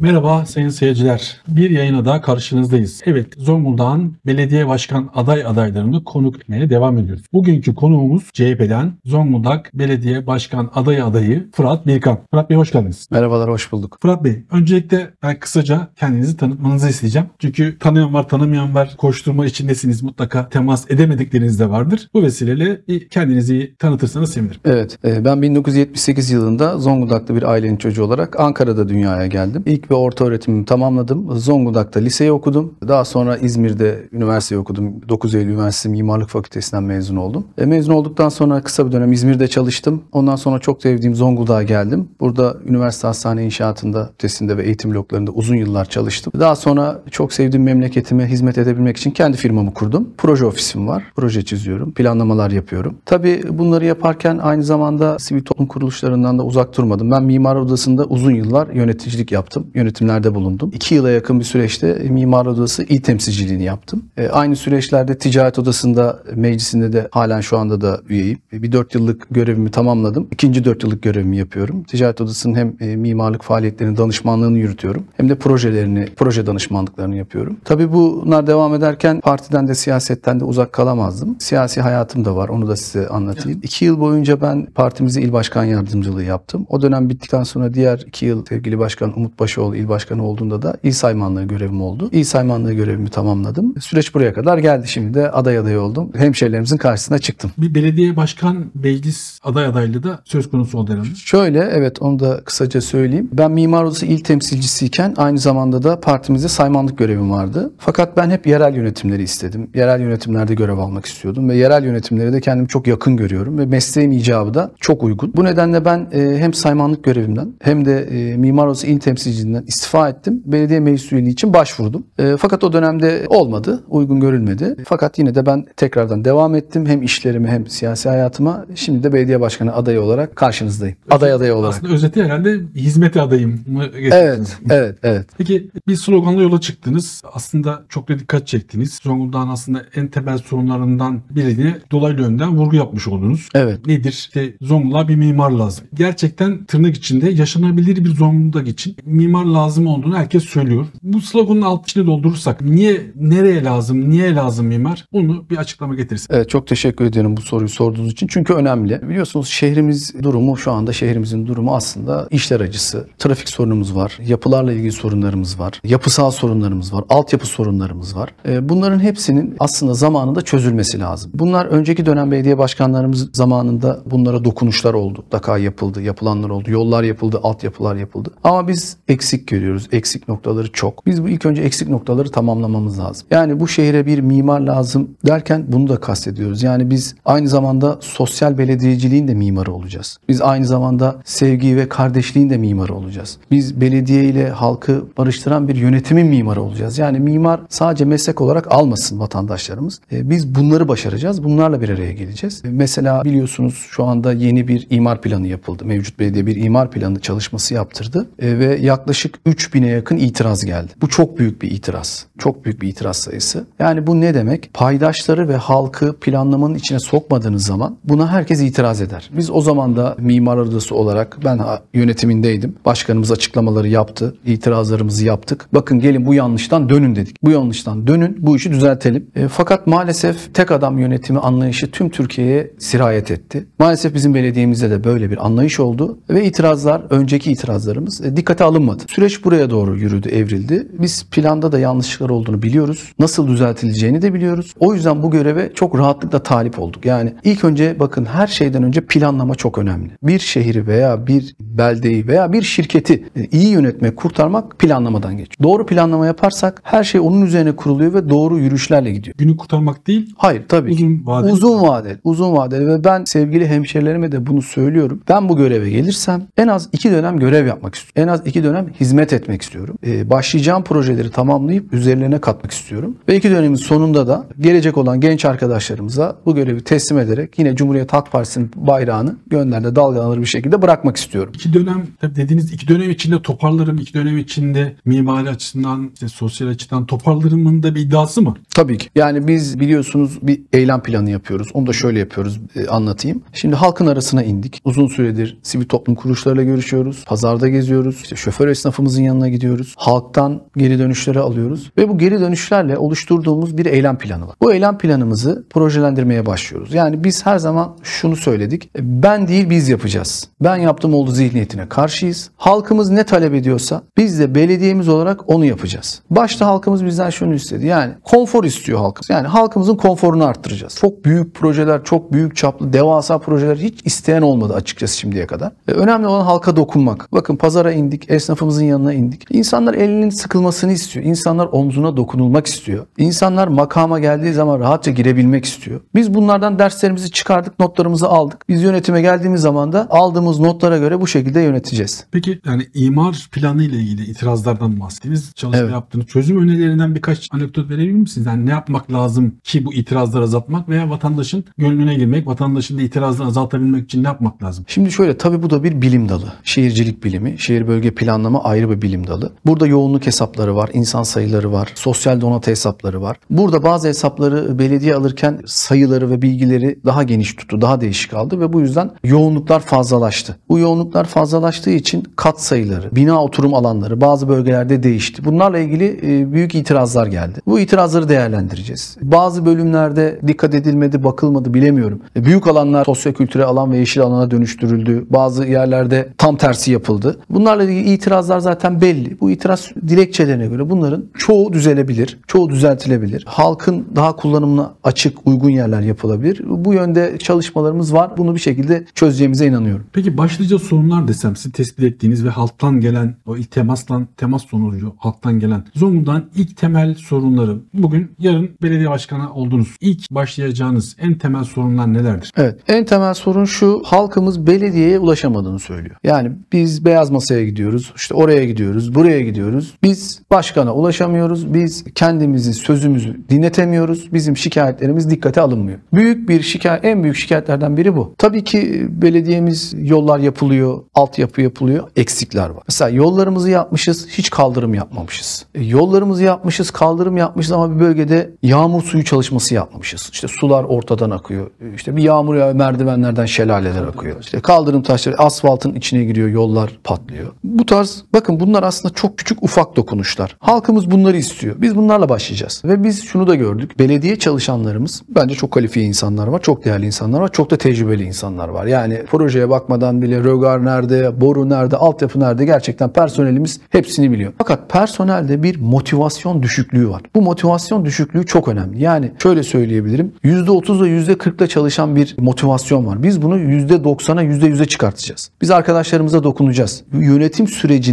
Merhaba sayın seyirciler. Bir yayına daha karşınızdayız. Evet Zonguldak'ın belediye başkan aday adaylarını konuk etmeye devam ediyoruz. Bugünkü konuğumuz CHP'den Zonguldak Belediye Başkan adayı adayı Fırat Birkan. Fırat Bey hoş geldiniz. Merhabalar, hoş bulduk. Fırat Bey öncelikle ben kısaca kendinizi tanıtmanızı isteyeceğim. Çünkü tanıyan var tanımayan var. Koşturma içindesiniz mutlaka temas edemedikleriniz de vardır. Bu vesileyle kendinizi tanıtırsanız sevinirim. Evet, e, ben 1978 yılında Zonguldak'ta bir ailenin çocuğu olarak Ankara'da dünyaya geldim. İlk ve orta öğretimimi tamamladım. Zonguldak'ta liseyi okudum. Daha sonra İzmir'de üniversiteyi okudum. 9 Eylül Üniversitesi Mimarlık Fakültesinden mezun oldum. E, mezun olduktan sonra kısa bir dönem İzmir'de çalıştım. Ondan sonra çok sevdiğim Zonguldak'a geldim. Burada üniversite hastane inşaatında, ötesinde ve eğitim bloklarında uzun yıllar çalıştım. Daha sonra çok sevdiğim memleketime hizmet edebilmek için kendi firmamı kurdum. Proje ofisim var. Proje çiziyorum, planlamalar yapıyorum. Tabii bunları yaparken aynı zamanda sivil toplum kuruluşlarından da uzak durmadım. Ben Mimar Odası'nda uzun yıllar yöneticilik yaptım. Yönetimlerde bulundum. İki yıla yakın bir süreçte Mimar Odası il temsilciliğini yaptım. E, aynı süreçlerde Ticaret Odası'nda, meclisinde de halen şu anda da üyeyim. E, bir dört yıllık görevimi tamamladım. İkinci dört yıllık görevimi yapıyorum. Ticaret Odası'nın hem e, mimarlık faaliyetlerinin danışmanlığını yürütüyorum. Hem de projelerini, proje danışmanlıklarını yapıyorum. Tabii bunlar devam ederken partiden de siyasetten de uzak kalamazdım. Siyasi hayatım da var. Onu da size anlatayım. İki yıl boyunca ben partimize il başkan yardımcılığı yaptım. O dönem bittikten sonra diğer iki yıl sevgili başkan Umut Başoğlu il başkanı olduğunda da il saymanlığı görevim oldu. İl saymanlığı görevimi tamamladım. Süreç buraya kadar geldi. Şimdi de aday adayı oldum. Hemşehrilerimizin karşısına çıktım. Bir belediye başkan meclis aday adaylığı da söz konusu oldu herhalde. Şöyle evet onu da kısaca söyleyeyim. Ben Mimar Odası il temsilcisiyken aynı zamanda da partimizde saymanlık görevim vardı. Fakat ben hep yerel yönetimleri istedim. Yerel yönetimlerde görev almak istiyordum ve yerel yönetimlere de kendimi çok yakın görüyorum ve mesleğim icabı da çok uygun. Bu nedenle ben e, hem saymanlık görevimden hem de e, Mimar Odası il temsilciliğinden istifa ettim. Belediye meclis üyeliği için başvurdum. E, fakat o dönemde olmadı. Uygun görülmedi. Fakat yine de ben tekrardan devam ettim. Hem işlerime hem siyasi hayatıma. Şimdi de belediye başkanı adayı olarak karşınızdayım. Aday adayı olarak. Aslında özeti herhalde hizmete adayım mı? Evet, evet, evet. Peki bir sloganla yola çıktınız. Aslında çok da dikkat çektiniz. Zonguldak'ın aslında en temel sorunlarından birini dolaylı yönden vurgu yapmış oldunuz. Evet. Nedir? İşte Zonguldak'a bir mimar lazım. Gerçekten tırnak içinde yaşanabilir bir Zonguldak için mimar lazım olduğunu herkes söylüyor. Bu sloganın alt içine doldurursak niye, nereye lazım, niye lazım mimar? Bunu bir açıklama getirsin. Evet çok teşekkür ediyorum bu soruyu sorduğunuz için. Çünkü önemli. Biliyorsunuz şehrimiz durumu şu anda şehrimizin durumu aslında işler acısı. Trafik sorunumuz var. Yapılarla ilgili sorunlarımız var. Yapısal sorunlarımız var. Altyapı sorunlarımız var. Ee, Bunların hepsinin aslında zamanında çözülmesi lazım. Bunlar önceki dönem belediye başkanlarımız zamanında bunlara dokunuşlar oldu. Mutlaka yapıldı, yapılanlar oldu. Yollar yapıldı, altyapılar yapıldı. Ama biz eksik görüyoruz. Eksik noktaları çok. Biz bu ilk önce eksik noktaları tamamlamamız lazım. Yani bu şehre bir mimar lazım derken bunu da kastediyoruz. Yani biz aynı zamanda sosyal belediyeciliğin de mimarı olacağız. Biz aynı zamanda sevgi ve kardeşliğin de mimarı olacağız. Biz belediye ile halkı barıştıran bir yönetimin mimarı olacağız. Yani mimar sadece meslek olarak almasın vatandaşlarımız. E, Biz bunları başaracağız. Bunlarla bir araya geleceğiz. E, Mesela biliyorsunuz şu anda yeni bir imar planı yapıldı. Mevcut belediye bir imar planı çalışması yaptırdı. E, Ve yaklaşık 3000'e yakın itiraz geldi. Bu çok büyük bir itiraz. Çok büyük bir itiraz sayısı. Yani bu ne demek? Paydaşları ve halkı planlamanın içine sokmadığınız zaman buna herkes itiraz eder. Biz o zaman da mimar odası olarak ben yönetimindeydim. Başkanımız açıklamaları yaptı. itirazlarımızı yaptık. Bakın gelin bu yanlıştan dönün dedik. Bu yanlıştan dönün. Bu işi düzeltelim. E, fakat maalesef tek adam yönetimi anlayışı tüm Türkiye'ye sirayet etti. Maalesef bizim belediyemizde de böyle bir anlayış oldu ve itirazlar, önceki itirazlarımız e, dikkate alınmadı. Süreç buraya doğru yürüdü, evrildi. Biz planda da yanlışlıklar olduğunu biliyoruz. Nasıl düzeltileceğini de biliyoruz. O yüzden bu göreve çok rahatlıkla talip olduk. Yani ilk önce bakın her şeyden önce planlama çok önemli. Bir şehri veya bir beldeyi veya bir şirketi iyi yönetmek, kurtarmak planlamadan geçiyor. Doğru planlama yaparsak her şey onun üzerine kuruluyor ve doğru yürüyüşlerle gidiyor. Günü kurtarmak değil, Hayır tabii uzun vadeli. Uzun vadeli, uzun vadeli ve ben sevgili hemşerilerime de bunu söylüyorum. Ben bu göreve gelirsem en az iki dönem görev yapmak istiyorum. En az iki dönem hizmet etmek istiyorum. Ee, başlayacağım projeleri tamamlayıp üzerlerine katmak istiyorum. Ve iki dönemin sonunda da gelecek olan genç arkadaşlarımıza bu görevi teslim ederek yine Cumhuriyet Halk Partisi'nin bayrağını gönlerde dalgalanır bir şekilde bırakmak istiyorum. İki dönem tabii dediğiniz iki dönem içinde toparlarım, iki dönem içinde mimari açısından, işte sosyal açıdan toparlarımın da bir iddiası mı? Tabii ki. Yani biz biliyorsunuz bir eylem planı yapıyoruz. Onu da şöyle yapıyoruz e, anlatayım. Şimdi halkın arasına indik. Uzun süredir sivil toplum kuruluşlarıyla görüşüyoruz. Pazarda geziyoruz. İşte şoför esnafımızın yanına gidiyoruz. Halktan geri dönüşleri alıyoruz. Ve bu geri dönüşlerle oluşturduğumuz bir eylem planı var. Bu eylem planımızı projelendirmeye başlıyoruz. Yani biz her zaman şunu söyledik. E, Ben değil biz yapacağız. Ben yaptım oldu zihniyetine karşıyız. Halkımız ne talep ediyorsa biz de belediyemiz olarak onu yapacağız. Başta halkımız bizden şunu istedi. Yani konfor istiyor halkımız. Yani halkımızın konforunu arttıracağız. Çok büyük projeler, çok büyük çaplı, devasa projeler hiç isteyen olmadı açıkçası şimdiye kadar. E, önemli olan halka dokunmak. Bakın pazara indik, esnafımızın yanına indik. İnsanlar elinin sıkılmasını istiyor. İnsanlar omzuna dokunulmak istiyor. İnsanlar makama geldiği zaman rahatça girebilmek istiyor. Biz bunlardan derslerimizi çıkardık, notlarımızı aldık. Biz yönetime geldiğimiz zaman da aldığımız notlara göre bu şekilde yöneteceğiz. Peki yani imar planı ile ilgili itirazlardan bahsettiniz. Çalışma Evet. yaptığınız çözüm önerilerinden birkaç anekdot verebilir misiniz? Yani ne yapmak lazım ki bu itirazları azaltmak veya vatandaşın gönlüne girmek, vatandaşın da itirazlarını azaltabilmek için ne yapmak lazım? Şimdi şöyle tabii bu da bir bilim dalı. Şehircilik bilimi, şehir bölge planlama ayrı bir bilim dalı. Burada yoğunluk hesapları var, insan sayıları var, sosyal donatı hesapları var. Burada bazı hesapları belediye alırken sayıları ve bilgileri daha geniş tuttu, daha değişik aldı ve bu yüzden yoğunluklar fazlalaştı. Bu yoğunluklar fazlalaştığı için kat sayıları, bina oturum alanları bazı bölgelerde değişti. Bunlarla ilgili e, büyük itirazlar geldi. Bu itirazları değerlendireceğiz. Bazı bölümlerde dikkat edilmedi, bakılmadı bilemiyorum. E, Büyük alanlar sosyokültürel alan ve yeşil alana dönüştürüldü. Bazı yerlerde tam tersi yapıldı. Bunlarla ilgili itirazlar zaten belli. Bu itiraz dilekçelerine göre bunların çoğu düzelebilir, çoğu düzeltilebilir. Halkın daha kullanımına açık, uygun yerler yapılabilir. Bu yönde çalışmalarımız var. Bunu bir şekilde çözeceğimize inanıyorum. Peki başlıca sorunlar desem sizin tespit ettiğiniz ve halktan gelen o ilk temaslan temas sonucu halktan gelen Zonguldak'ın ilk temel sorunları bugün yarın belediye başkanı oldunuz. İlk başlayacağınız en temel sorunlar nelerdir? Evet. En temel sorun şu. Halkımız belediyeye ulaşamadığını söylüyor. Yani biz beyaz masaya gidiyoruz. işte oraya gidiyoruz. Buraya gidiyoruz. Biz başkana ulaşamıyoruz. Biz kendimizin sözümüzü dinletemiyoruz. Bizim şikayetlerimiz dikkate alınmıyor. Büyük bir şikayet, en büyük şikayetlerden biri bu. Tabii ki belediyemiz yollar yapılıyor, altyapı yapılıyor, eksikler var. Mesela yollarımızı yapmışız, hiç kaldırım yapmamışız. E, yollarımızı yapmışız, kaldırım yapmışız ama bir bölgede yağmur suyu çalışması yapmamışız. İşte sular ortadan akıyor. E, İşte bir yağmur yağıyor, merdivenlerden şelaleler akıyor. İşte kaldırım taşları asfaltın içine giriyor, yollar patlıyor. Bu tarz bakın bunlar aslında çok küçük ufak dokunuşlar. Halkımız bunları istiyor. Biz bunlarla başlayacağız. Ve biz şunu da gördük. Belediye çalışanlarımız bence çok kalifiye insanlar var, çok değerli insanlar var, çok da tecrübeli insanlar var. Yani projeye bakmadan bile rögar nerede, boru nerede, altyapı nerede gerçekten personelimiz hepsini biliyor. Fakat personelde bir motivasyon düşüklüğü var. Bu motivasyon düşüklüğü çok önemli. Yani şöyle söyleyebilirim. %30 ve %40'la çalışan bir motivasyon var. Biz bunu %90'a %100'e çıkartacağız. Biz arkadaşlarımıza dokunacağız. Yönetim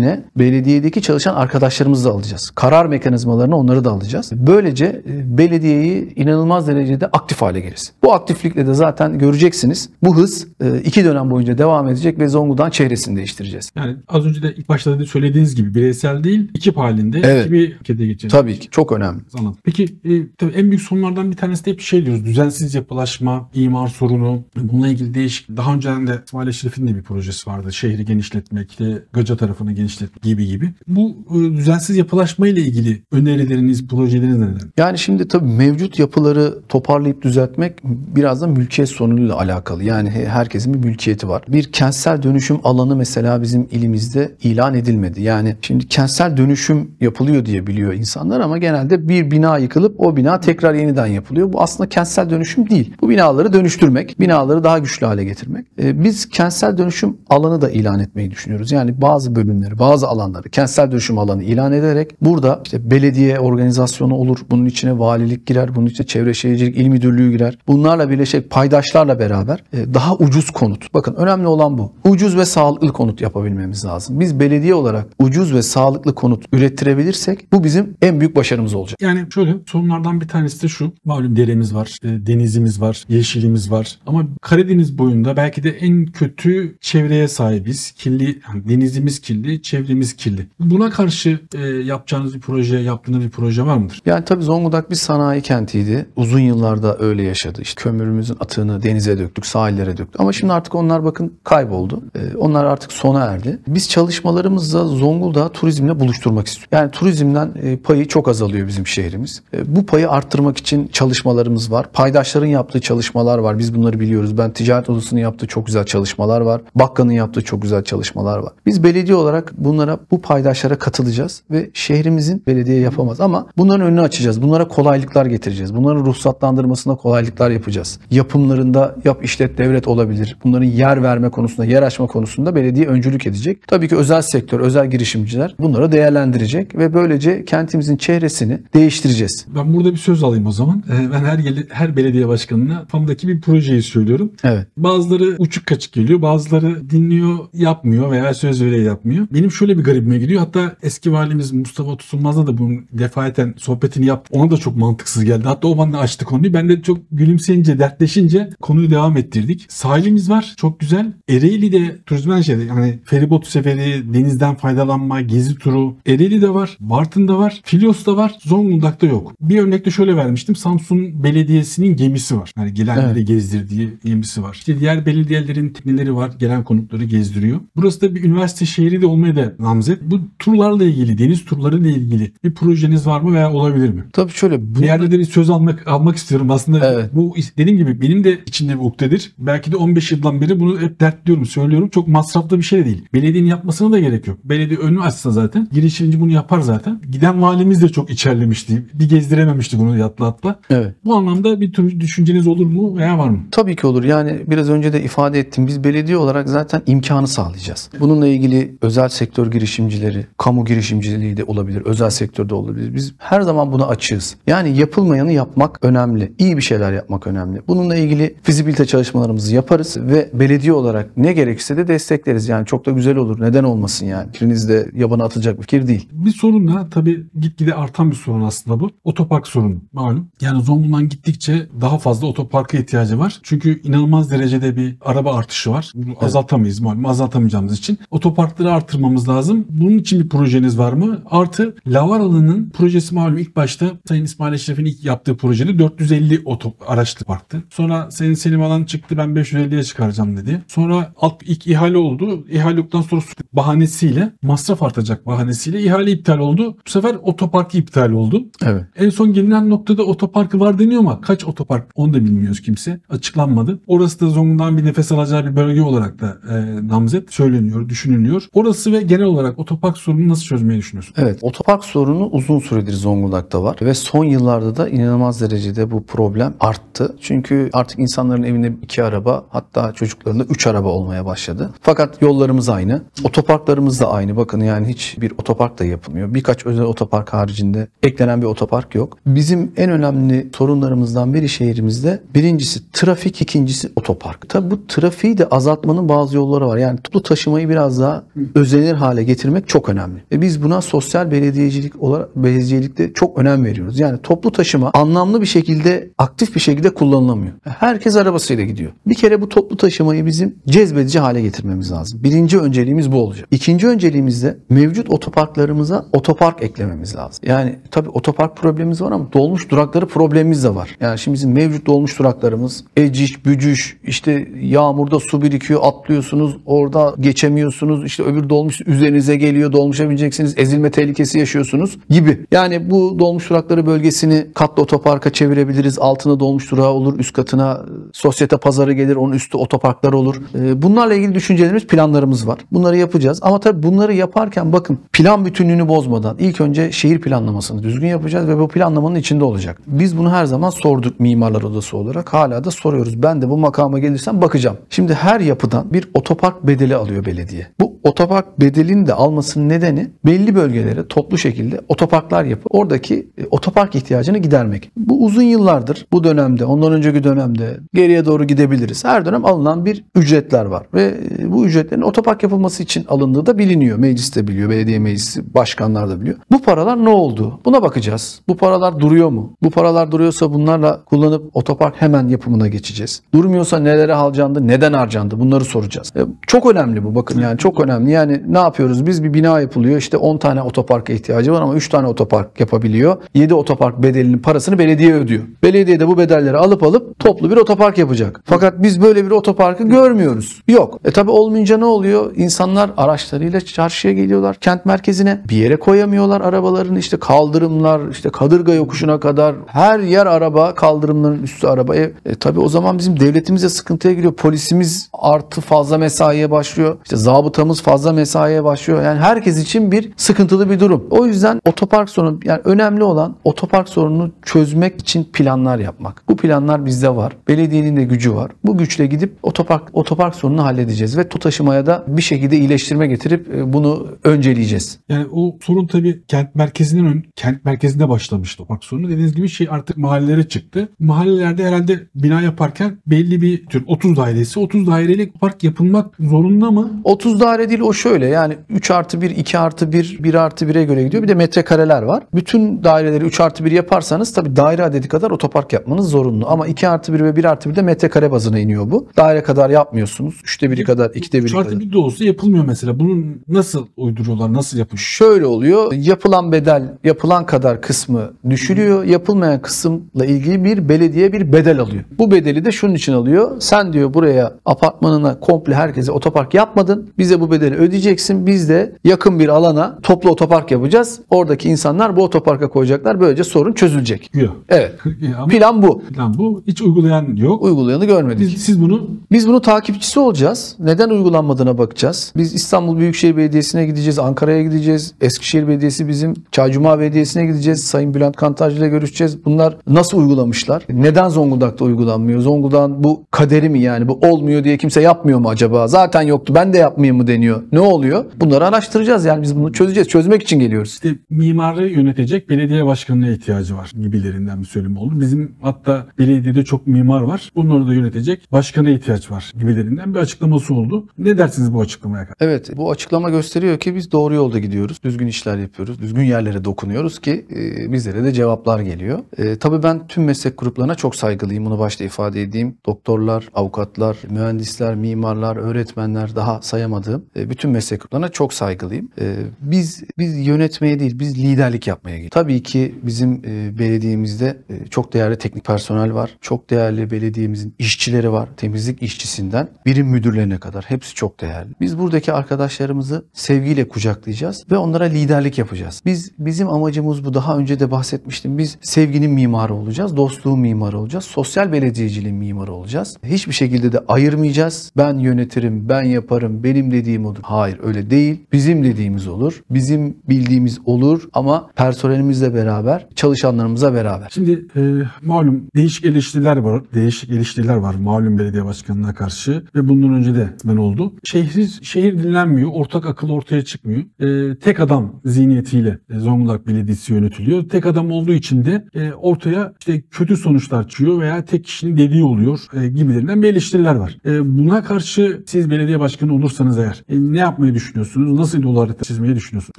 sürecine belediyedeki çalışan arkadaşlarımızı da alacağız. Karar mekanizmalarını onları da alacağız. Böylece e, belediyeyi inanılmaz derecede aktif hale geliriz. Bu aktiflikle de zaten göreceksiniz. Bu hız e, iki dönem boyunca devam edecek ve Zonguldak'ın çehresini değiştireceğiz. Yani az önce de ilk başta söylediğiniz gibi bireysel değil ekip halinde Evet. ekibi harekete geçirecek. Tabii ki çok önemli. Anladım. Peki e, tabii en büyük sorunlardan bir tanesi de hep şey diyoruz. Düzensiz yapılaşma, imar sorunu. Bununla ilgili değişik. Daha önceden de İsmail Eşref'in de bir projesi vardı. Şehri genişletmek, işte Gaca tarafını genişletmek gibi gibi. Bu e, düzensiz yapılaşma ile ilgili önerileriniz, projeleriniz neler? Yani şimdi tabii mevcut yapıları toparlayıp düzeltmek biraz da mülkiyet sorunuyla alakalı. Yani he- herkesin bir mülkiyeti var. Bir kentsel dönüşüm alanı mesela bizim ilimizde ilan edilmedi. Yani şimdi kentsel dönüşüm yapılıyor diye biliyor insanlar ama genelde bir bina yıkılıp o bina tekrar yeniden yapılıyor. Bu aslında kentsel dönüşüm değil. Bu binaları dönüştürmek, binaları daha güçlü hale getirmek. Ee, biz kentsel dönüşüm alanı da ilan etmeyi düşünüyoruz. Yani bazı bölümleri, bazı alanları kentsel dönüşüm alanı ilan ederek burada işte belediye organizasyonu olur. Bunun içine valilik girer. Bunun içine çevre şehircilik il müdürlüğü girer. Bunlarla birleşik paydaşlarla beraber e, daha ucuz konut. Bakın önemli olan bu. Ucuz ve sağlıklı konut yapabilmemiz lazım. Biz belediye olarak ucuz ve sağlıklı konut ürettirebilirsek bu bizim en büyük başarımız olacak. Yani şöyle sorunlardan bir tanesi de şu. Malum deremiz var, denizimiz var, yeşilimiz var. Ama Karadeniz boyunda belki de en kötü çevreye sahibiz. Kirli, yani denizimiz kirli, çevremiz kirli. Buna karşı e, yapacağınız bir proje, yaptığınız bir proje var mıdır? Yani tabii Zonguldak bir sanayi kentiydi. Uzun yıllarda öyle yaşadı. İşte kömürümüzün atığını denize döktük, sahillere döktük. Ama şimdi artık onlar bakın kayboldu. Ee, Onlar artık sona erdi. Biz çalışmalarımızla Zonguldak'ı turizmle buluşturmak istiyoruz. Yani turizmden e, payı çok azalıyor bizim şehrimiz. E, bu payı arttırmak için çalışmalarımız var. Paydaşların yaptığı çalışmalar var. Biz bunları biliyoruz. Ben ticaret odasının yaptığı çok güzel çalışmalar var. Bakkanın yaptığı çok güzel çalışmalar var. Biz belediye olarak bunlara bu paydaşlara katılacağız ve şehrimizin belediye yapamaz ama bunların önünü açacağız. Bunlara kolaylıklar getireceğiz. Bunların ruhsatlandırmasına kolaylıklar yapacağız. Yapımlarında yap işlet devlet olabilir. Bunların yer verme konusunda, yer açma konusunda belediye öncülük edecek. Tabii ki özel sektör, özel girişimciler bunları değerlendirecek ve böylece kentimizin çehresini değiştireceğiz. Ben burada bir söz alayım o zaman. Ee, Ben her her belediye başkanına kafamdaki bir projeyi söylüyorum. Evet. Bazıları uçuk kaçık geliyor, bazıları dinliyor, yapmıyor veya söz veriyor yapmıyor. Benim şöyle bir garibime gidiyor. Hatta eski valimiz Mustafa Tutulmaz'la da bunun defaten sohbetini yaptı. Ona da çok mantıksız geldi. Hatta o bana açtı konuyu. Ben de çok gülümseyince, dertleşince konuyu devam ettirdik. Sahilimiz var. Çok güzel. Ereğli'de turizmen şeyde yani feribot seferi, denizden faydalanma, gezi turu. Ereğli'de var. Bartın'da var. Filyos'ta var. Zonguldak'ta yok. Bir örnek de şöyle vermiştim. Samsun Belediyesi'nin gemisi var. Yani gelenleri gezdirdiği gemisi var. İşte diğer belediyelerin tekneleri var. Gelen konukları gezdiriyor. Burası da bir üniversite şehri de olmaya da namzet. Bu turlarla ilgili, deniz turlarıyla ilgili bir projeniz var mı veya olabilir mi? Tabii şöyle Bir yerde de bir söz almak almak istiyorum. Aslında Evet. bu dediğim gibi benim de içinde bir ukdedir. Belki de 15 yıldan beri bunu hep dertliyorum, söylüyorum. Çok masraflı bir şey de değil. Belediyenin yapmasına da gerek yok. Belediye önünü açsa zaten. Girişimci bunu yapar zaten. Giden valimiz de çok içerlemişti. Bir gezdirememişti bunu yatla atla. Evet. Bu anlamda bir tür düşünceniz olur mu veya var mı? Tabii ki olur. Yani biraz önce de ifade ettim. Biz belediye olarak zaten imkanı sağlayacağız. Bununla ilgili özel sektör girişimcileri, kamu girişimciliği de olabilir, özel sektörde olabilir. Biz her zaman buna açığız. Yani yapılmayanı yapmak önemli. İyi bir şeyler yapmak önemli. Bununla ilgili fizibilite çalışmalarımızı yaparız ve belediye olarak ne gerekirse de destekleriz. Yani çok da güzel olur. Neden olmasın yani? Fikriniz de yabana atılacak bir fikir değil. Bir sorun da tabii gitgide artan bir sorun aslında bu. Otopark sorunu malum. Yani Zonguldak'ın gittikçe daha fazla otoparka ihtiyacı var. Çünkü inanılmaz derecede bir araba artışı var. Bunu azaltamayız malum. Azaltamayacağımız için. Otoparkları artırmamız lazım. Bunun için bir projeniz var mı? Artı Lavaralı'nın projesi malum ilk başta Sayın İsmail Eşref'in ilk yaptığı projede 450 oto araçlı parktı. Sonra Sayın Selim Alan çıktı ben 550'ye çıkaracağım dedi. Sonra alt ilk ihale oldu. İhale olduktan sonra bahanesiyle masraf artacak bahanesiyle ihale iptal oldu. Bu sefer otopark iptal oldu. Evet. En son gelinen noktada otoparkı var deniyor ama kaç otopark onu da bilmiyoruz kimse. Açıklanmadı. Orası da Zonguldak'ın bir nefes alacağı bir bölge olarak da e, namzet söyleniyor, düşünülüyor. Orası ve genel olarak otopark sorununu nasıl çözmeyi düşünüyorsun? Evet, otopark sorunu uzun süredir Zonguldak'ta var ve son yıllarda da inanılmaz derecede bu problem arttı. Çünkü artık insanların evinde iki araba hatta çocuklarında üç araba olmaya başladı. Fakat yollarımız aynı, otoparklarımız da aynı. Bakın yani hiç bir otopark da yapılmıyor. Birkaç özel otopark haricinde eklenen bir otopark yok. Bizim en önemli sorunlarımızdan biri şehrimizde birincisi trafik, ikincisi otopark. Tabii bu trafiği de azaltmanın bazı yolları var. Yani toplu taşımayı biraz daha özenir hale getirmek çok önemli. Ve biz buna sosyal belediyecilik olarak belediyecilikte çok önem veriyoruz. Yani toplu taşıma anlamlı bir şekilde aktif bir şekilde kullanılamıyor. Herkes arabasıyla gidiyor. Bir kere bu toplu taşımayı bizim cezbedici hale getirmemiz lazım. Birinci önceliğimiz bu olacak. İkinci önceliğimiz de mevcut otoparklarımıza otopark eklememiz lazım. Yani tabii otopark problemimiz var ama dolmuş durakları problemimiz de var. Yani şimdi bizim mevcut dolmuş duraklarımız eciş, bücüş, işte yağmurda su birikiyor, atlıyorsunuz, orada geçemiyorsunuz, işte öbür dolmuş üzerinize geliyor, dolmuşa bineceksiniz, ezilme tehlikesi yaşıyorsunuz gibi. Yani bu dolmuş durakları bölgesini katlı otoparka çevirebiliriz. Altına dolmuş durağı olur, üst katına e, sosyete pazarı gelir, onun üstü otoparklar olur. E, Bunlarla ilgili düşüncelerimiz, planlarımız var. Bunları yapacağız. Ama tabii bunları yaparken bakın plan bütünlüğünü bozmadan ilk önce şehir planlamasını düzgün yapacağız ve bu planlamanın içinde olacak. Biz bunu her zaman sorduk mimarlar odası olarak. Hala da soruyoruz. Ben de bu makama gelirsem bakacağım. Şimdi her yapıdan bir otopark bedeli alıyor belediye. Bu otopark bedelini de almasının nedeni belli bölgelere toplu şekilde otoparklar yapıp oradaki e, otopark ihtiyacını gidermek. Bu uzun yıllardır bu dönemde, ondan önceki dönemde geriye doğru gidebiliriz. Her dönem alınan bir ücretler var ve e, bu ücretlerin otopark yapılması için alındığı da biliniyor. Meclis de biliyor, belediye meclisi, başkanlar da biliyor. Bu paralar ne oldu? Buna bakacağız. Bu paralar duruyor mu? Bu paralar duruyorsa bunlarla kullanıp otopark hemen yapımına geçeceğiz. Durmuyorsa nelere harcandı, neden harcandı bunları soracağız. E, Çok önemli bu bakın yani çok önemli. Yani ne yapıyoruz? Biz bir bina yapılıyor. İşte 10 tane otoparka ihtiyacı var ama 3 tane otopark yapabiliyor. 7 otopark bedelinin parasını belediye ödüyor. Belediye de bu bedelleri alıp alıp toplu bir otopark yapacak. Fakat biz böyle bir otoparkı görmüyoruz. Yok. E tabi olmayınca ne oluyor? İnsanlar araçlarıyla çarşıya geliyorlar. Kent merkezine. Bir yere koyamıyorlar arabalarını. İşte kaldırımlar, işte Kadırga yokuşuna kadar her yer araba, kaldırımların üstü araba. E, e tabi o zaman bizim devletimize sıkıntıya giriyor. Polisimiz artı fazla mesaiye başlıyor. İşte zabıtamız fazla mesaiye başlıyor. Yani herkes için bir sıkıntılı bir durum. O yüzden otopark sorunu yani önemli olan otopark sorununu çözmek için planlar yapmak. Bu planlar bizde var. Belediyenin de gücü var. Bu güçle gidip otopark otopark sorununu halledeceğiz ve TUTAŞ'ımaya da bir şekilde iyileştirme getirip e, bunu önceleyeceğiz. Yani o sorun tabii kent merkezinden ön, kent merkezinde başlamıştı otopark sorunu. Dediğiniz gibi şey artık mahallelere çıktı. Mahallelerde herhalde bina yaparken belli bir tür 30 dairesi 30 dairelik park yapılmak zorunda mı? 30 daire değil o şöyle yani 3 artı 1, 2 artı 1, 1 artı 1'e göre gidiyor. Bir de metrekareler var. Bütün daireleri 3 artı 1 yaparsanız tabii daire adedi kadar otopark yapmanız zorunlu. Ama 2 artı 1 ve 1 artı 1 de metrekare bazına iniyor bu. Daire kadar yapmıyorsunuz. 3'te 1'i kadar, 2'te 1'i Şartı kadar. bir de olsa yapılmıyor mesela. Bunu nasıl uyduruyorlar? Nasıl yapıyor? Şöyle oluyor. Yapılan bedel yapılan kadar kısmı düşürüyor. Yapılmayan kısımla ilgili bir belediye bir bedel alıyor. Bu bedeli de şunun için alıyor. Sen diyor buraya apartmanına komple herkese otopark yapmadın. Bize bu bedeli ödeyeceksin. Biz de yakın bir alana toplu otopark yapacağız. Oradaki insanlar bu otoparka koyacaklar. Böylece sorun çözülecek. Yok. Evet. Ama Plan bu. plan bu. Hiç uygulayan yok. Uygulayanı görmedik. Biz, siz bunu Biz bunu takipçisi olacağız. Neden uygulanmadığına bakacağız. Biz İstanbul Büyükşehir Belediyesi'ne gideceğiz, Ankara'ya gideceğiz. Eskişehir Belediyesi bizim Çaycuma Belediyesi'ne gideceğiz. Sayın Bülent Kantarcı ile görüşeceğiz. Bunlar nasıl uygulamışlar? Neden Zonguldak'ta uygulanmıyor? Zonguldak'ın bu kaderi mi yani? Bu olmuyor diye kimse yapmıyor mu acaba? Zaten yoktu ben de yapmayayım mı deniyor. Ne oluyor? Bunları araştıracağız. Yani biz bunu çözeceğiz. Çözmek için geliyoruz. işte mimarı yönetecek belediye başkanına ihtiyacı var gibilerinden bir söylem oldu. Bizim hatta belediyede çok mimar var. Bunları da yönetecek başkana ihtiyaç var gibilerinden bir açıklaması oldu. Ne dersiniz bu açıklamaya? Evet bu açıklama gösteriyor ki biz doğru yolda gidiyoruz. Düzgün işler yapıyoruz. Düzgün yerlere dokunuyoruz ki e, bizlere de cevaplar geliyor. E, tabii ben tüm meslek gruplarına çok saygılıyım. Bunu başta ifade edeyim. Doktorlar, avukatlar, mühendisler, mimarlar, öğretmenler daha sayamadığım e, bütün meslek gruplarına çok saygılıyım. E, biz biz yönetmeye değil biz liderlik yapmaya gidiyoruz. Tabii ki bizim e, belediyemizde e, çok değerli teknik personel var. Çok değerli belediyemizin işçileri var. Temizlik işçisinden birim müdürlerine kadar hepsi çok değerli. Biz buradaki arkadaşlarımızı sevgiyle kucaklayacağız ve onlara liderlik yapacağız. Biz bizim amacımız bu. Daha önce de bahsetmiştim. Biz sevginin mimarı olacağız, dostluğun mimarı olacağız, sosyal belediyeciliğin mimarı olacağız. Hiçbir şekilde de ayırmayacağız. Ben yönetirim, ben yaparım, benim dediğim olur. Hayır öyle değil. Bizim dediğimiz olur. Bizim bildiğimiz olur ama personelimizle beraber, çalışanlarımızla beraber. Şimdi e, malum değişik eleştiriler var. Değişik eleştiriler var malum belediye başkanına karşı ve bundan önce de ben oldu. Şehir şehir dinlenmiyor. Ortak akıl ortaya çıkmıyor. E, tek adam zihniyetiyle e, Zonguldak Belediyesi yönetiliyor. Tek adam olduğu için de e, ortaya işte kötü sonuçlar çıkıyor veya tek kişinin dediği oluyor e, gibilerinden bir eleştiriler var. E, buna karşı siz belediye başkanı olursanız eğer e, ne yapmayı düşünüyorsunuz? Nasıl yol harita çizmeyi düşünüyorsunuz?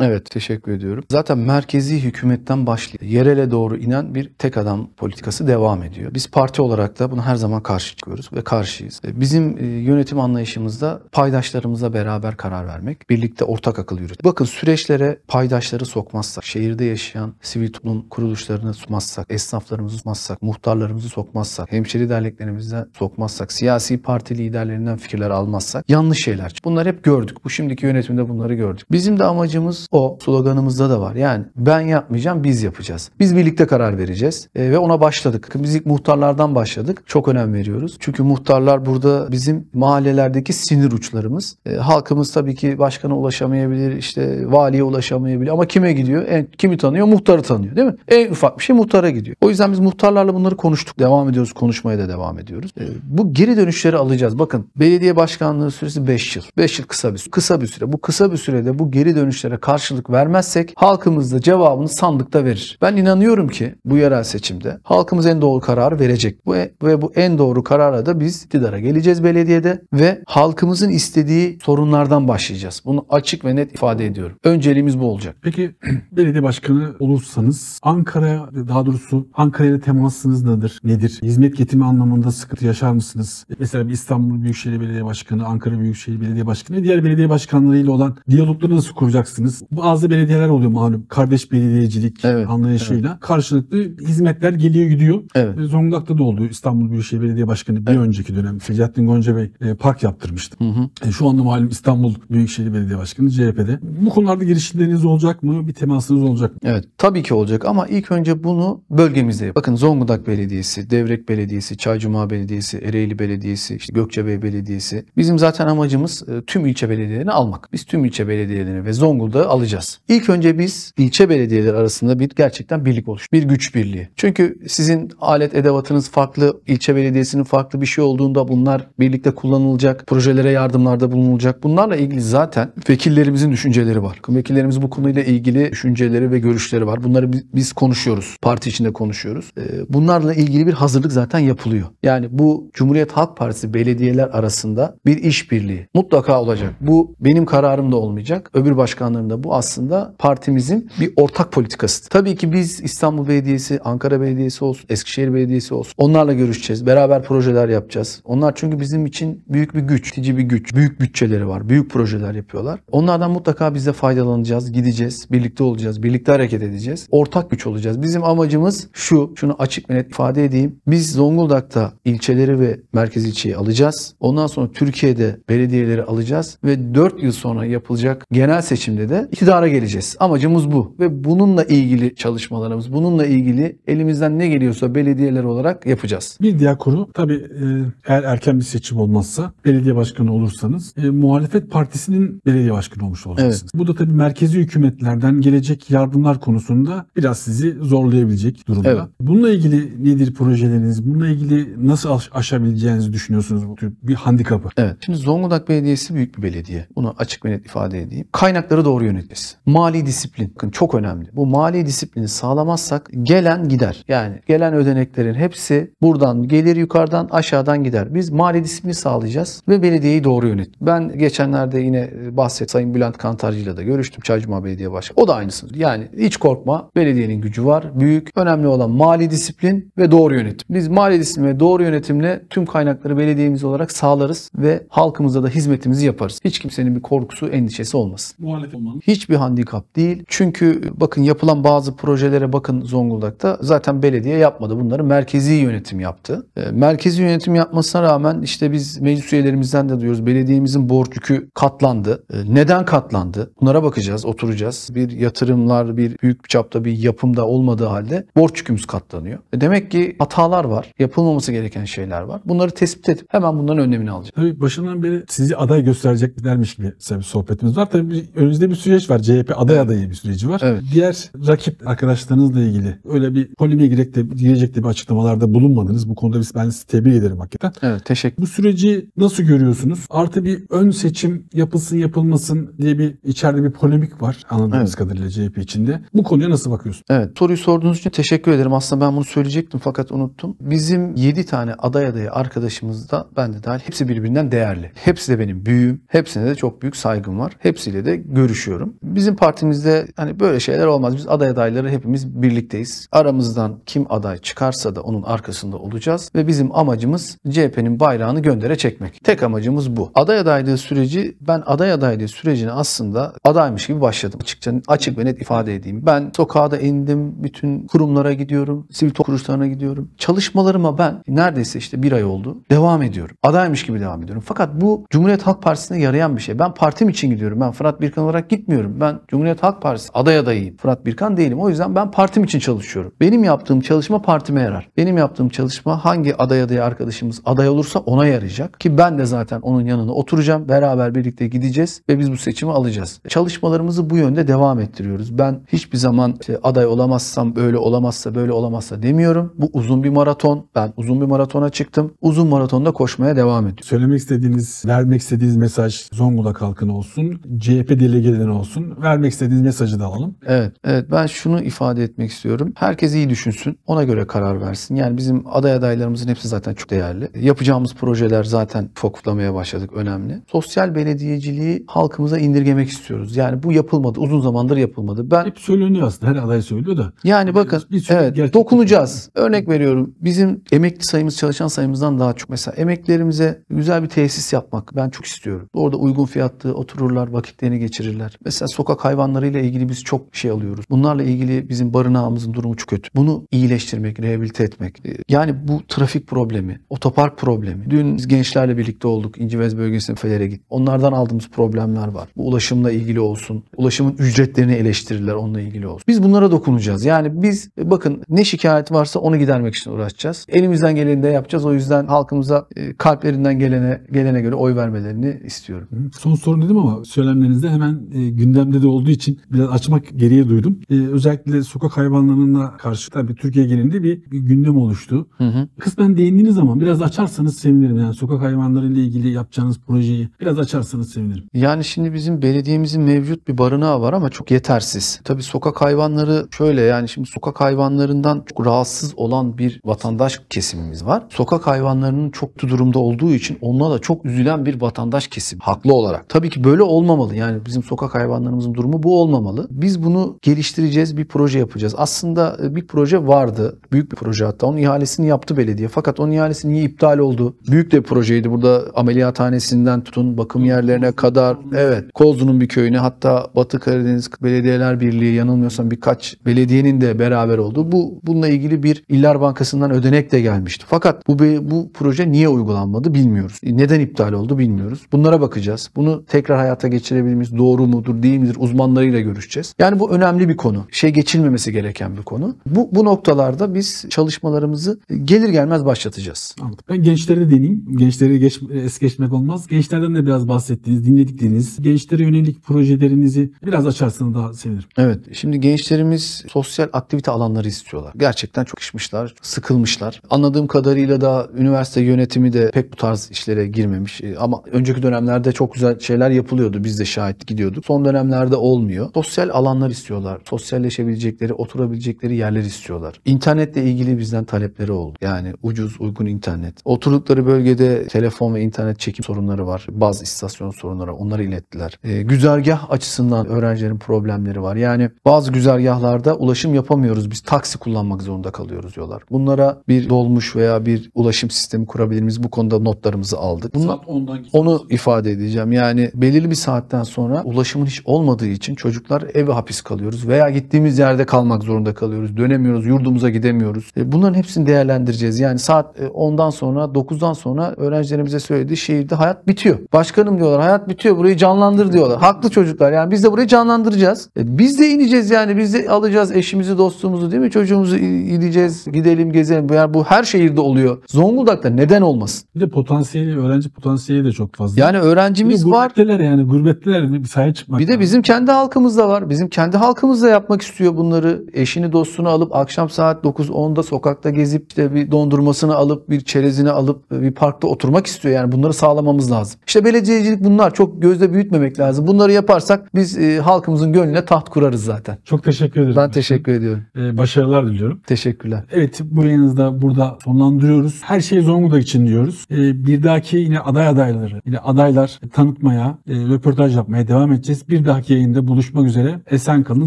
Evet teşekkür ediyorum. Zaten merkezi hükümetten başlayıp yerele doğru inen bir tek adam politikası devam ediyor. Biz parti olarak da buna her zaman karşı çıkıyoruz ve karşıyız. E, Bizim e, yönetim anlayışımızda paydaşlarımızla beraber karar vermek, birlikte ortak akıl yürütmek. Bakın süreçlere paydaşları sokmazsak, şehirde yaşayan sivil toplum kuruluşlarını sokmazsak, esnaflarımızı sokmazsak, muhtarlarımızı sokmazsak, hemşeri derneklerimizden sokmazsak, siyasi parti liderlerinden fikirler almazsak yanlış şeyler. Bunları hep gördük. Bu şimdiki yönetimde bunları gördük. Bizim de amacımız o. Sloganımızda da var. Yani ben yapmayacağım, biz yapacağız. Biz birlikte karar vereceğiz E, ve ona başladık. Biz ilk muhtarlardan başladık. Çok önem veriyoruz. Çünkü muhtarlar burada bizim mahallelerdeki sinir uçlarımız. E, halkımız tabii ki başkana ulaşamayabilir, işte valiye ulaşamayabilir ama kime gidiyor? En, kimi tanıyor? Muhtarı tanıyor değil mi? En ufak bir şey muhtara gidiyor. O yüzden biz muhtarlarla bunları konuştuk. Devam ediyoruz. Konuşmaya da devam ediyoruz. E, bu geri dönüşleri alacağız. Bakın belediye başkanlığı süresi 5 yıl. 5 yıl kısa bir süre. Kısa bir süre. Bu kısa bir sürede bu geri dönüşlere karşılık vermezsek halkımız da cevabını sandıkta verir. Ben inanıyorum ki bu yerel seçimde halkımız en doğru kararı verecek. Bu ve bu en doğru karara da biz iktidara geleceğiz belediyede ve halkımızın istediği sorunlardan başlayacağız. Bunu açık ve net ifade ediyorum. Önceliğimiz bu olacak. Peki belediye başkanı olursanız Ankara daha doğrusu Ankara ile temasınız nedir? Nedir? Hizmet getirme anlamında sıkıntı yaşar mısınız? Mesela bir İstanbul Büyükşehir Belediye Başkanı, Ankara Büyükşehir Belediye Başkanı, diğer diğer belediye başkanlarıyla olan diyalogları nasıl kuracaksınız? Bazı belediyeler oluyor malum. Kardeş belediyecilik Evet, anlayışıyla. Karşılıklı hizmetler geliyor gidiyor. Evet. E, Zonguldak'ta da oldu. İstanbul Büyükşehir Belediye Başkanı bir Evet. önceki dönem Selahattin Gonca Bey e, park yaptırmıştı. Hı hı. E, şu anda malum İstanbul Büyükşehir Belediye Başkanı CHP'de. Bu konularda girişimleriniz olacak mı? Bir temasınız olacak mı? Evet tabii ki olacak ama ilk önce bunu bölgemizde yap. Bakın Zonguldak Belediyesi, Devrek Belediyesi, Çaycuma Belediyesi, Ereğli Belediyesi, işte Gökçebey Belediyesi. Bizim zaten amacımız e, tüm ilçe belediyelerini almak. Biz tüm ilçe belediyelerini ve Zonguldak'ı alacağız. İlk önce biz ilçe belediyeleri arasında bir gerçekten birlik oluş, bir güç birliği. Çünkü sizin alet edevatınız farklı, ilçe belediyesinin farklı bir şey olduğunda bunlar birlikte kullanılacak, projelere yardımlarda bulunulacak. Bunlarla ilgili zaten vekillerimizin düşünceleri var. Vekillerimiz bu konuyla ilgili düşünceleri ve görüşleri var. Bunları biz, biz konuşuyoruz. Parti içinde konuşuyoruz. Ee, Bunlarla ilgili bir hazırlık zaten yapılıyor. Yani bu Cumhuriyet Halk Partisi belediyeler arasında bir işbirliği mutlaka olacak. Bu benim kararım da olmayacak. Öbür başkanların da bu aslında partimizin bir ortak politikası. Tabii ki biz İstanbul Belediyesi, Ankara Belediyesi olsun, Eskişehir Belediyesi olsun. Onlarla görüşeceğiz. Beraber projeler yapacağız. Onlar çünkü bizim için büyük bir güç, itici bir güç. Büyük bütçeleri var. Büyük projeler yapıyorlar. Onlardan mutlaka biz de faydalanacağız, gideceğiz, birlikte olacağız, birlikte hareket edeceğiz. Ortak güç olacağız. Bizim amacımız şu, şunu açık ve net ifade edeyim. Biz Zonguldak'ta ilçeleri ve merkez ilçeyi alacağız. Ondan sonra Türkiye'de belediyeleri alacağız ve 4 yıl sonra yapılacak genel seçimde de iktidara geleceğiz. Amacımız bu ve bununla ilgili çalışmalarımız, bununla ilgili elimizden ne geliyorsa belediyeler olarak yapacağız. Bir diğer konu tabii e, eğer erken bir seçim olmazsa belediye başkanı olursanız e, muhalefet partisinin belediye başkanı olmuş olacaksınız. Bu da tabii merkezi hükümetlerden gelecek yardımlar konusunda biraz sizi zorlayabilecek durumda. Evet. Bununla ilgili nedir projeleriniz? Bununla ilgili nasıl aş- aşabileceğinizi düşünüyorsunuz bu tür bir handikapı? Evet. Şimdi Zonguldak Belediyesi büyük bir belediye. Bunu açık ve net ifade edeyim. Kaynakları doğru yönetmesi. Mali disiplin. Bakın çok önemli. Bu mali disiplini sağlamazsak gelen gider. Yani gelen ödeneklerin hepsi buradan gelir yukarıdan aşağıdan gider. Biz mali disiplini sağlayacağız ve belediyeyi doğru yönet. Ben geçenlerde yine bahset Sayın Bülent Kantarcı ile de görüştüm. Çaycuma Belediye Başkanı. O da aynısını. Yani hiç korkma. Belediyenin gücü var. Büyük. Önemli olan mali disiplin ve doğru yönetim. Biz mali disiplin ve doğru yönetimle tüm kaynakları belediyemiz olarak sağlarız ve halkımıza da hizmetimizi yaparız. Hiç kimsenin bir korkusu, endişesi olmasın. Muhalefet olmanın Hiçbir handikap değil. Çünkü bakın yapılan bazı projelere bakın Zonguldak'ta zaten belediye yapmadı. Bunları merkezi yönetim yaptı. E, Merkezi yönetim yapmasına rağmen işte biz meclis üyelerimizden de duyuyoruz. Belediyemizin borç yükü katlandı. E, Neden katlandı? Bunlara bakacağız, oturacağız. Bir yatırımlar, bir büyük çapta bir yapımda olmadığı halde borç yükümüz katlanıyor. E, Demek ki hatalar var. Yapılmaması gereken şeyler var. Bunları tespit edip hemen bunların önlemini alacağız. Tabii başından beri sizi aday göstereceklermiş gibi bir sohbetimiz var. Tabii bir- önünüzde bir süreç var. CHP aday adayı bir süreci var. Evet. Diğer rakip arkadaşlarınızla ilgili öyle bir polemiğe girek de, girecek de bir açıklamalarda bulunmadınız. Bu konuda biz ben sizi tebrik ederim hakikaten. Evet, teşekkür Bu süreci nasıl görüyorsunuz? Artı bir ön seçim yapılsın yapılmasın diye bir içeride bir polemik var anladığımız Evet. kadarıyla CHP içinde. Bu konuya nasıl bakıyorsun? Evet. Soruyu sorduğunuz için teşekkür ederim. Aslında ben bunu söyleyecektim fakat unuttum. Bizim 7 tane aday adayı arkadaşımız da ben de dahil hepsi birbirinden değerli. Hepsi de benim büyüğüm. Hepsine de çok büyük saygım var. Hepsiyle de görüşüyorum. Bizim partimizde hani böyle şeyler olmaz. Biz aday adayları hepimiz birlikteyiz. Aramızdan kim aday çıkarsa da onun arkasında olacağız ve bizim amacımız CHP'nin bayrağını göndere çekmek. Tek amacımız bu. Aday adaylığı süreci ben aday adaylığı sürecine aslında adaymış gibi başladım. Açıkça açık ve net ifade edeyim. Ben sokağa da indim. Bütün kurumlara gidiyorum. Sivil toplum kuruluşlarına gidiyorum. Çalışmalarıma ben neredeyse işte bir ay oldu. Devam ediyorum. Adaymış gibi devam ediyorum. Fakat bu Cumhuriyet Halk Partisi'ne yarayan bir şey. Ben partim için gidiyorum. Ben Fırat Birkan olarak gitmiyorum. Ben Cumhuriyet Halk Partisi aday adayıyım. Fırat Birkan değilim. O yüzden ben partim için çalışıyorum. Benim yaptığım çalışma partime yarar. Benim yaptığım çalışma hangi aday adayı arkadaşımız aday olursa ona yarayacak. Ki ben de zaten onun yanına oturacağım. Beraber birlikte gideceğiz ve biz bu seçimi alacağız. Çalışmalarımızı bu yönde devam ettiriyoruz. Ben hiçbir zaman işte aday olamazsam böyle olamazsa böyle olamazsa demiyorum. Bu uzun bir maraton. Ben uzun bir maratona çıktım. Uzun maratonda koşmaya devam ediyorum. Söylemek istediğiniz, vermek istediğiniz mesaj Zonguldak halkına olsun, CHP delegelerine olsun. Vermek istediğiniz mesajı da alalım. Evet, evet ben şunu ifade etmek istiyorum. Herkes iyi düşünsün, ona göre karar versin. Yani bizim aday adaylarımızın hepsi zaten çok değerli. Yapacağımız projeler zaten fokutlamaya başladık, önemli. Sosyal belediyeciliği halkımıza indirgemek istiyoruz. Yani bu yapılmadı, uzun zamandır yapılmadı. Ben Hep söyleniyor aslında. Her aday söylüyor da. yani bakın Bir evet dokunacağız. Örnek veriyorum. Bizim emekli sayımız çalışan sayımızdan daha çok. Mesela emeklilerimize güzel bir tesis yapmak ben çok istiyorum. Orada uygun fiyatlı otururlar, vakitlerini geçirirler. Mesela sokak hayvanlarıyla ilgili biz çok şey alıyoruz. Bunlarla ilgili bizim barınağımızın durumu çok kötü. Bunu iyileştirmek, rehabilite etmek. E, Yani bu trafik problemi, otopark problemi. Dün biz gençlerle birlikte olduk. İncivez bölgesine Feler'e gittik. Onlardan aldığımız problemler var. Bu ulaşımla ilgili olsun. Ulaşımın ücretlerini eleştirirler onunla ilgili olsun. Biz bunlara dokunacağız. Yani biz e, bakın ne şikayet varsa onu gidermek için uğraşacağız. Elimizden geleni de yapacağız. O yüzden halkımıza e, kalplerinden gelene gelene göre oy vermelerini istiyorum. Son soru dedim ama söylemlerinizde hemen e, gündemde de olduğu için biraz açmak geriye duydum. E, özellikle sokak hayvanlarına karşı tabii Türkiye genelinde bir, bir gündem oluştu. Hı hı. Kısmen değindiğiniz zaman biraz açarsanız sevinirim. Yani sokak hayvanlarıyla ilgili yapacağınız projeyi biraz açarsanız sevinirim. Yani şimdi bizim belediyemizin mevcut bir barınağı var ama çok yetersiz. Tabii sokak hayvanları şöyle yani şimdi sokak hayvanlarından çok rahatsız olan bir vatandaş kesimimiz var. Sokak hayvanlarının çok kötü durumda olduğu için onunla da çok üzülen bir vatandaş kesim haklı olarak. Tabii ki böyle olmamalı. Yani bizim sokak hayvanlarımızın durumu bu olmamalı. Biz bunu geliştireceğiz, bir proje yapacağız. Aslında e, bir proje vardı. Büyük bir proje hatta. Onun ihalesini yaptı belediye. Fakat onun ihalesi niye iptal oldu? Büyük de bir projeydi. Burada ameliyathanesinden tutun bakım yerlerine kadar. Evet. Kozlu'nun bir köyüne hatta Batı Karadeniz Belediyeler Birliği yanılmıyorsam birkaç belediyenin de beraber olduğu bu bununla ilgili bir İller Bankası'ndan ödenek de gelmişti. Fakat bu bu proje niye uygulanmadı bilmiyoruz. Neden iptal oldu bilmiyoruz. Bunlara bakacağız. Bunu tekrar hayata geçirebilir miyiz? Doğru mudur, değil midir? Uzmanlarıyla görüşeceğiz. Yani bu önemli bir konu. Şey geçilmemesi gereken bir konu. Bu bu noktalarda biz çalışmalarımızı gelir gelmez başlatacağız. Anladım. Ben gençlere de deneyeyim. Gençleri geç, es geçmek olmaz. Gençlerden de biraz bahsettiğiniz, dinledikleriniz, gençlere yönelik projelerinizi biraz açarsanız daha sevinirim. Evet. Şimdi gençlerimiz sosyal aktivite alanları istiyorlar. Gerçekten çok işmişler, sıkılmışlar. Anladığım kadarıyla da üniversite yönetimi de pek bu tarz işlere girmemiş. E, Ama önceki dönemlerde çok güzel şeyler yapılıyordu. Biz de şahit gidiyorduk. Son dönemlerde olmuyor. Sosyal alanlar istiyorlar. Sosyalleşebilecekleri, oturabilecekleri yerler istiyorlar. İnternetle ilgili bizden talepleri oldu. Yani ucuz, uygun internet. Oturdukları bölgede telefon ve internet çekim sorunları var. Bazı istasyon sorunları. Onları ilettiler. E, güzergah açısından öğrencilerin problemleri var. Yani bazı güzergahlarda ulaşım yapamıyoruz. Biz taksi kullanmak zorunda kalıyoruz diyorlar. Bunlara bir dolmuş veya bir ulaşım sistemi kurabilir miyiz? Bu konuda notlarımızı aldık. Bunlar, Saat 10'dan onu ifade edeceğim. Yani belirli bir saatten sonra ulaşımın hiç olmadığı için çocuklar eve hapis kalıyoruz veya gittiğimiz yerde kalmak zorunda kalıyoruz. Dönemiyoruz, yurdumuza gidemiyoruz. E, Bunların hepsini değerlendireceğiz. Yani saat e, 10'dan sonra, 9'dan sonra öğrencilerimize söylediği şehirde hayat bitiyor. Başkanım diyorlar, hayat bitiyor. Burayı canlandır diyorlar. Haklı çocuklar. Yani biz de burayı canlandıracağız. E, Biz de ineceğiz yani. Biz de alacağız eşimizi, dostumuzu değil mi? Çocuğumuzu i- gideceğiz, gidelim, gezelim. Yani bu her şehirde oluyor. Zonguldak'ta neden olmasın? Bir de potansiyeli, öğrenci potansiyeli de çok fazla. Yani öğrencimiz var. Gurbetteler yani gurbetteler bir sahaya çıkmak. Bir de lazım. bizim kendi halkımız da var. Bizim kendi halkımız da yapmak istiyor bunları. Eşini dostunu alıp akşam saat 9-10'da sokakta gezip işte bir dondurmasını alıp bir çerezini alıp bir parkta oturmak istiyor. Yani bunları sağlamamız lazım. İşte belediyecilik bunlar. Çok gözde büyütmemek lazım. Bunları yaparsak biz e, halkımızın gönlüne taht kurarız zaten. Çok teşekkür ederim. Ben teşekkür ediyorum. Ee, başarılar diliyorum. Teşekkürler. Evet bu yayınızda burada sonlandırıyoruz. Her şey Zonguldak için diyoruz. Ee, bir dahaki yine aday adayları, yine adaylar tanıtmaya, e, röportaj yapmaya devam edeceğiz. Bir dahaki yayında buluşmak üzere. Esen kalın,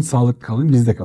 sağlıklı kalın, bizde kalın.